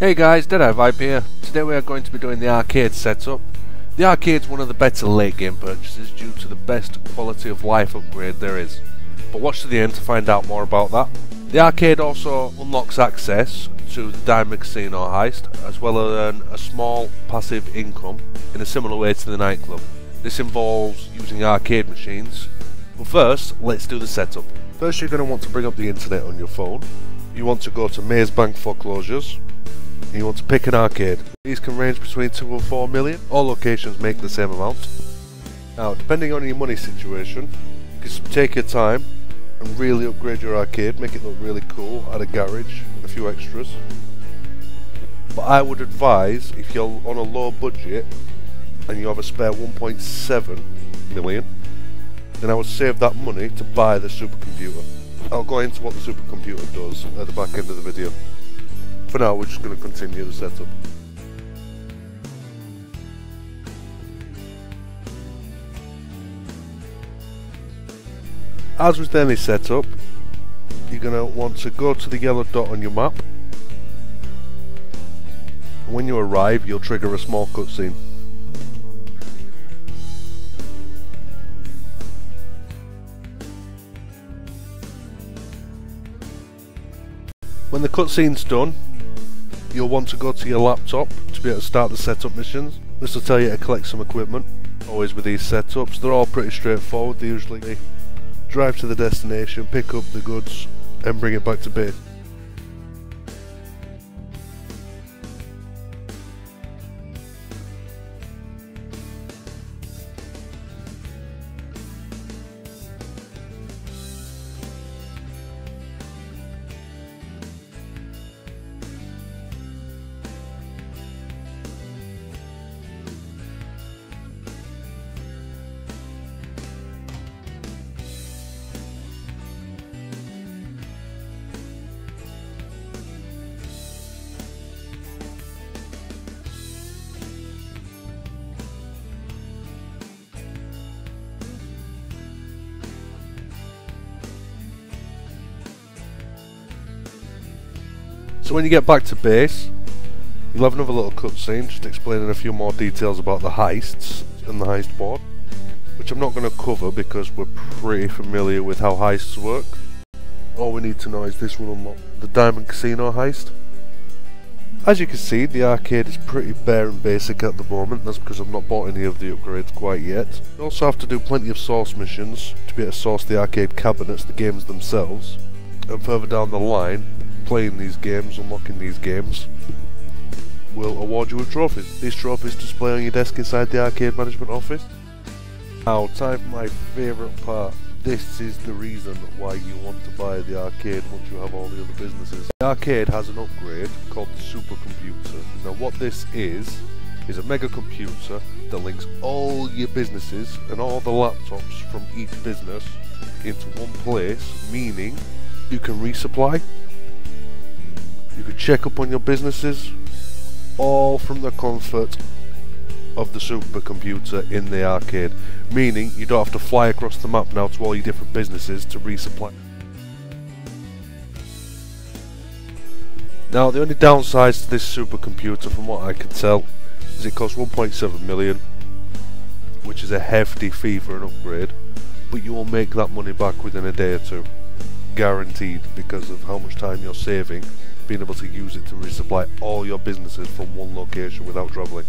Hey guys, Deadeye Vibe here. Today we are going to be doing the arcade setup. The arcade is one of the better late game purchases due to the best quality of life upgrade there is. But watch to the end to find out more about that. The arcade also unlocks access to the Diamond Casino heist, as well as a small passive income in a similar way to the nightclub. This involves using arcade machines. But first, let's do the setup. First you're going to want to bring up the internet on your phone. You want to go to Maze Bank Foreclosures. And you want to pick an arcade. These can range between 2 and 4 million. All locations make the same amount. Now, depending on your money situation, you can take your time and really upgrade your arcade, make it look really cool, add a garage and a few extras. But I would advise, if you're on a low budget and you have a spare 1.7 million, then I would save that money to buy the supercomputer. I'll go into what the supercomputer does at the back end of the video. For now, we're just going to continue the setup. As with any setup, you're going to want to go to the yellow dot on your map. When you arrive, you'll trigger a small cutscene. When the cutscene's done, you'll want to go to your laptop to be able to start the setup missions. This will tell you to collect some equipment. Always with these setups, they're all pretty straightforward. They usually drive to the destination, pick up the goods, and bring it back to base. So when you get back to base, you'll have another little cutscene just explaining a few more details about the heists and the heist board, which I'm not going to cover because we're pretty familiar with how heists work. All we need to know is this will unlock the Diamond Casino heist. As you can see, the arcade is pretty bare and basic at the moment, that's because I've not bought any of the upgrades quite yet. You also have to do plenty of source missions to be able to source the arcade cabinets, the games themselves. And further down the line, playing these games, unlocking these games, will award you with trophies. These trophies display on your desk inside the arcade management office. Now, time for my favourite part. This is the reason why you want to buy the arcade once you have all the other businesses. The arcade has an upgrade called the supercomputer. Now what this is, is a mega computer that links all your businesses and all the laptops from each business into one place, meaning you can resupply, you could check up on your businesses, all from the comfort of the supercomputer in the arcade. Meaning you don't have to fly across the map now to all your different businesses to resupply. Now the only downsides to this supercomputer from what I can tell is it costs 1.7 million which is a hefty fee for an upgrade but you will make that money back within a day or two guaranteed because of how much time you're saving being able to use it to resupply all your businesses from one location without travelling.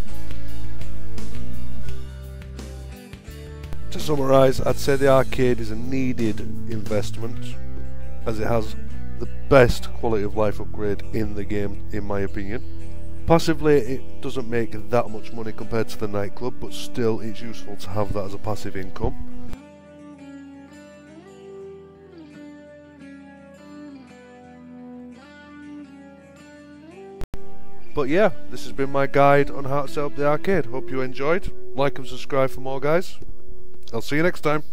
To summarise, I'd say the arcade is a needed investment as it has the best quality of life upgrade in the game in my opinion. Passively it doesn't make that much money compared to the nightclub but still it's useful to have that as a passive income. But yeah, this has been my guide on how to set up the arcade. Hope you enjoyed. Like and subscribe for more guys. I'll see you next time.